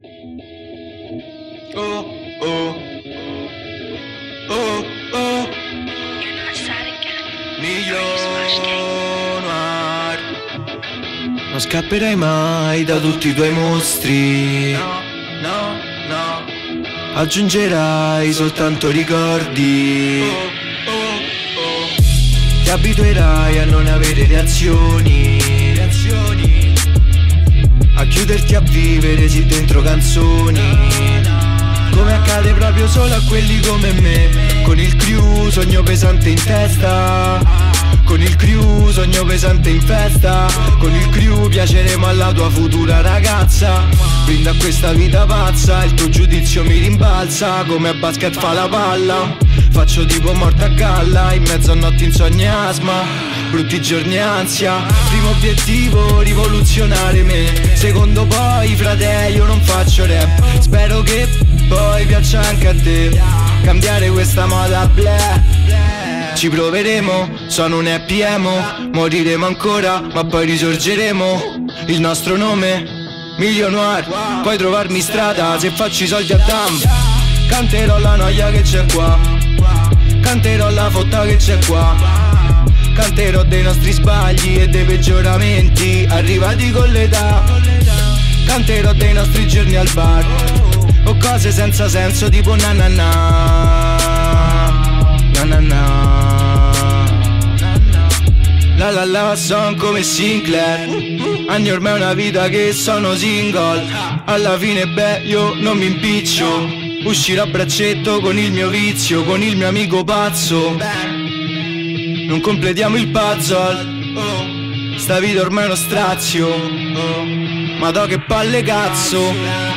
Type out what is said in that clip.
Oh, oh. Oh, oh. Milionar. Non scapperai mai da tutti i tuoi mostri. No, no, no. Aggiungerai soltanto ricordi. Oh, oh, oh. Ti abituerai a non avere reazioni. Reazioni. Chiuderti a vivere sì dentro canzoni. Come accade proprio solo a quelli come me Con il crew sogno pesante in testa Con il crew sogno pesante in festa. Con il crew piaceremo alla tua futura ragazza. Brinda questa vita pazza Il tuo giudizio mi rimbalza. Come a basket fa la palla. Faccio tipo morta a galla In mezzo a notti insonni e asma. Brutti giorni ansia. Primo obiettivo rivoluzionare me. Secondo poi frate io non faccio rap. Spero che poi piaccia anche a te. Cambiare questa moda bleh ci proveremo, sono un EPM Moriremo ancora, ma poi risorgeremo. Il nostro nome, Milionaire Puoi trovarmi strada se faccio i soldi a dam. Canterò la noia che c'è qua Canterò la fotta che c'è qua. Canterò dei nostri sbagli e dei peggioramenti Arrivati con l'età. Canterò dei nostri giorni al bar O cose senza senso tipo na na na La la la son come Sinclair. Anni ormai una vita che sono single. Alla fine beh io non mi impiccio. Uscirò a braccetto con il mio vizio Con il mio amico pazzo. Non completiamo il puzzle. Sta vita ormai è uno strazio. Ma do che palle cazzo